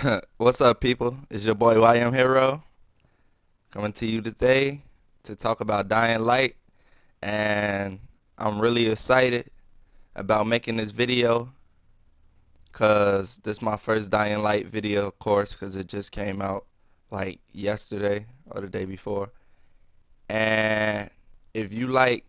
What's up, people? It's your boy YM Hero coming to you today to talk about Dying Light, and I'm really excited about making this video because this is my first Dying Light video, of course, because it just came out like yesterday or the day before. And if you like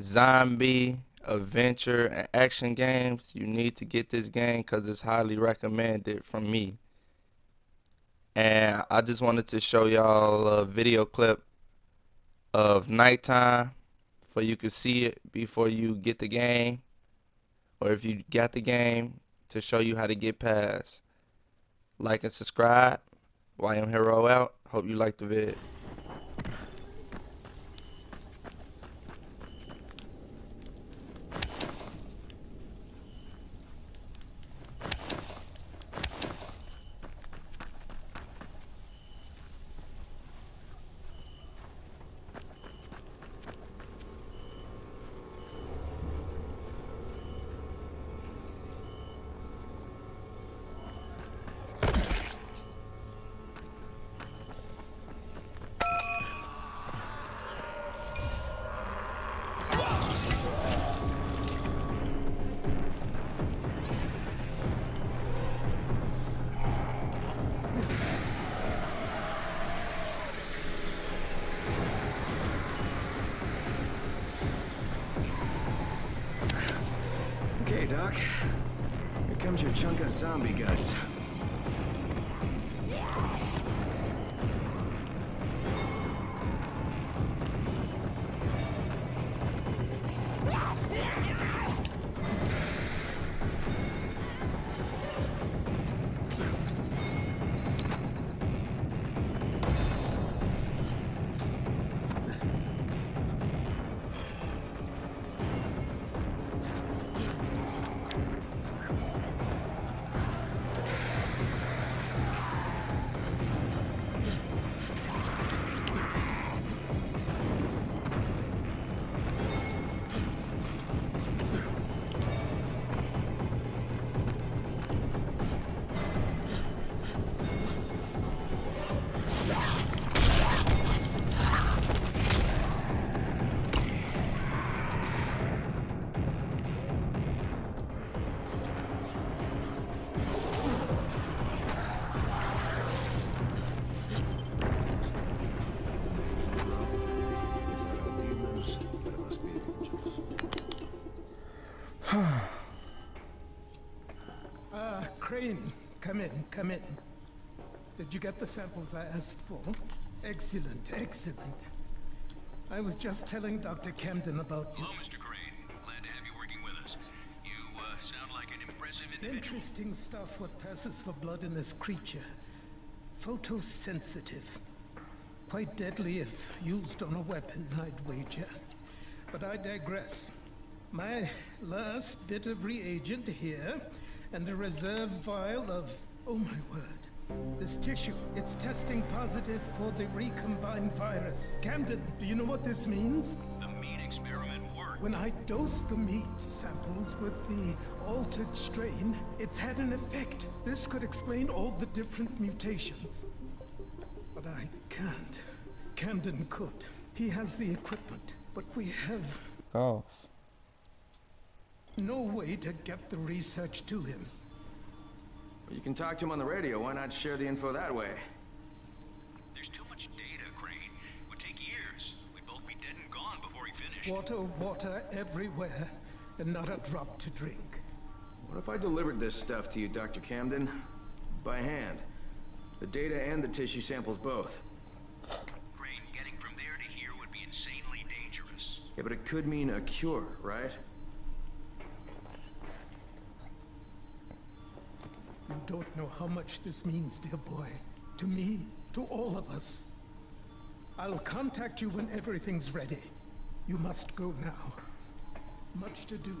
zombie adventure and action games, you need to get this game because it's highly recommended from me. And I just wanted to show y'all a video clip of nighttime for you can see it before you get the game. Or if you got the game, to show you how to get past. Like and subscribe. YM Hero out. Hope you like the vid. Okay, Doc. Here comes your chunk of zombie guts. Crane, come in, come in. Did you get the samples I asked for? Excellent, excellent. I was just telling Dr. Camden about you. Hello, Mr. Crane. Glad to have you working with us. You uh, sound like an impressive individual. Interesting stuff what passes for blood in this creature. Photosensitive. Quite deadly if used on a weapon, I'd wager. But I digress. My last bit of reagent here, and a reserve vial of. Oh my word. This tissue, it's testing positive for the recombined virus. Camden, do you know what this means? The meat experiment worked. When I dose the meat samples with the altered strain, it's had an effect. This could explain all the different mutations. But I can't. Camden could. He has the equipment, but we have Oh. No way to get the research to him. Well, you can talk to him on the radio. Why not share the info that way? There's too much data, Crane. It Would take years. We'd both be dead and gone before he finished. Water, water everywhere, and not a drop to drink. What if I delivered this stuff to you, Dr. Camden? By hand. The data and the tissue samples both. Crane, getting from there to here would be insanely dangerous. Yeah, but it could mean a cure, right? Don't know how much this means, dear boy. To me, to all of us. I'll contact you when everything's ready. You must go now. Much to do.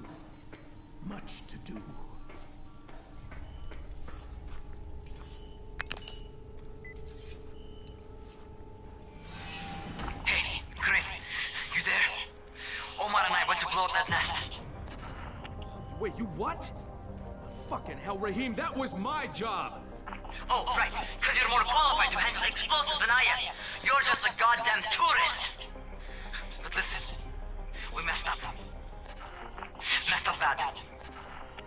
Much to do. Hey, Chris, you there? Omar and I went to blow up that nest. Wait, you what? Fucking hell, Rahim, that was my job! Oh, oh right. Because you're more qualified to handle explosives than I am. You're just a goddamn tourist. But listen, we messed up. Messed up bad.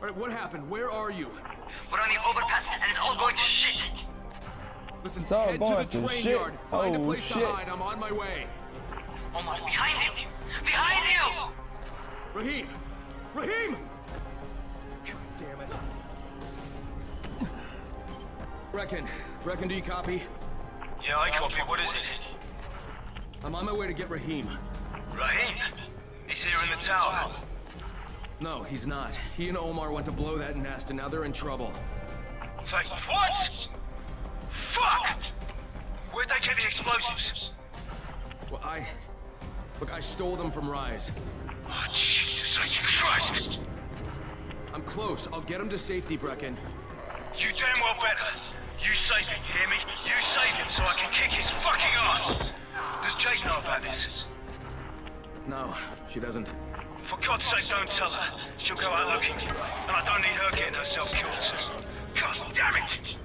All right, what happened? Where are you? We're on the overpass and it's all going to shit. Listen, It's all head to going the train shit. yard. Find a Oh, place to shit. hide. I'm on my way. Omar, behind you! Behind you! Rahim! Rahim! Brecken, Brecken, do you copy? Yeah, I copy. What is it? I'm on my way to get Rahim. Rahim? He's here in the tower. No, he's not. He and Omar went to blow that nest, and now they're in trouble. Say, what? Fuck! Where'd they get the explosives? Well, I... Look, I stole them from Rais. Oh, Jesus. Christ! I'm close. I'll get him to safety, Brecken. You damn well better. You save him, hear me? You save him so I can kick his fucking ass! Does Jade know about this? No, she doesn't. For God's sake, don't tell her. She'll go out looking. And I don't need her getting herself killed soon. God damn it!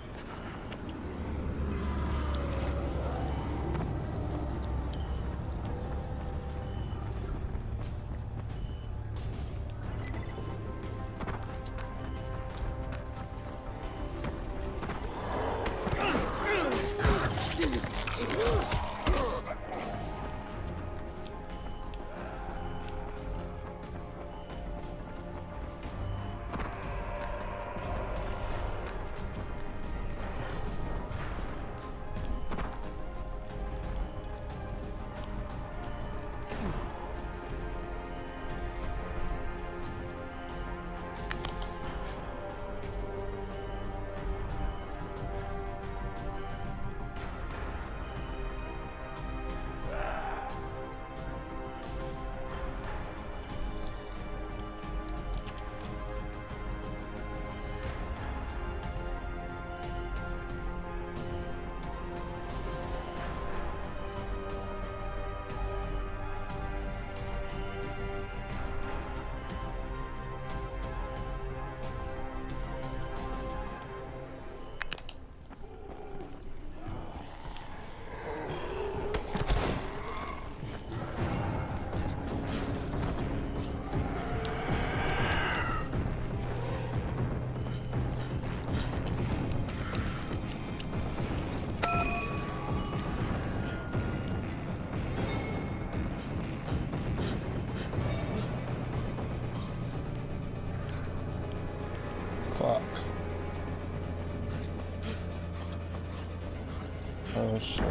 Shit.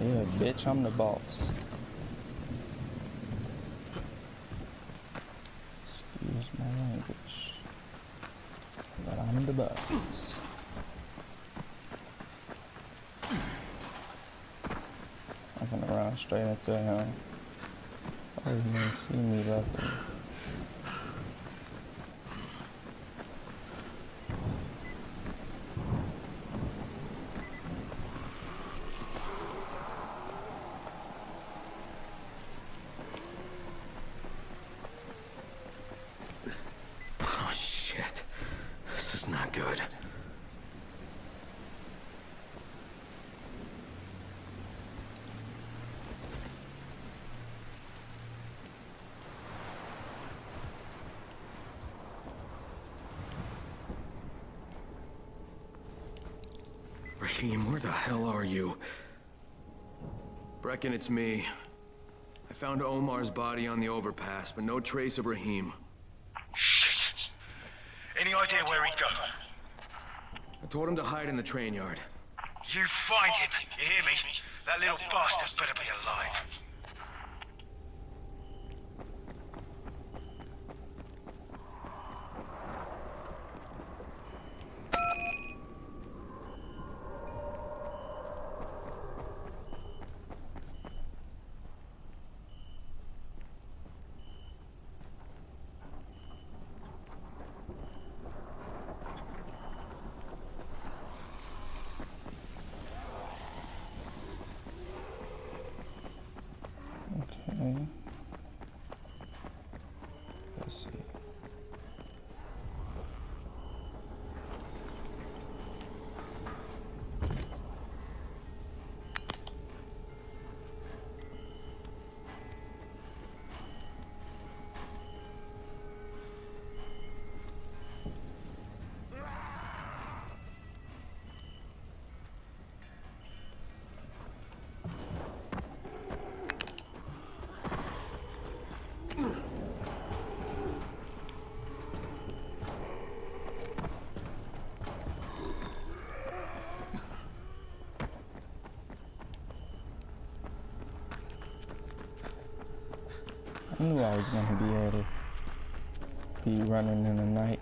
Yeah, bitch, I'm the boss. Excuse my language. But I'm the boss. I'm gonna run straight into him. Oh, didn't see me, luckily. Rahim, where the hell are you? Brecken, it's me. I found Omar's body on the overpass, but no trace of Rahim. Shit. Any idea where he'd go? I told him to hide in the train yard. You find him, you hear me? That little bastard better be alive. I knew I was gonna be able to be running in the night.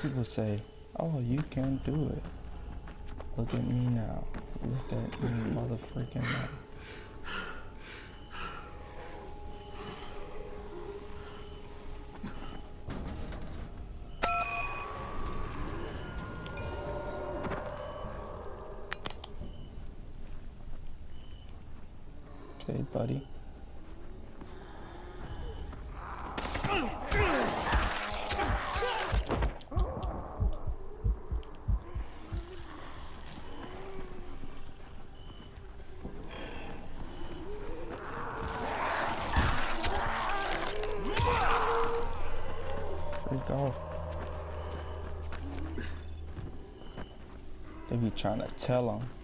People say, oh, you can do it. Look at me now. Look at me motherfucking now. Okay, buddy. Freak off. They be trying to tell him.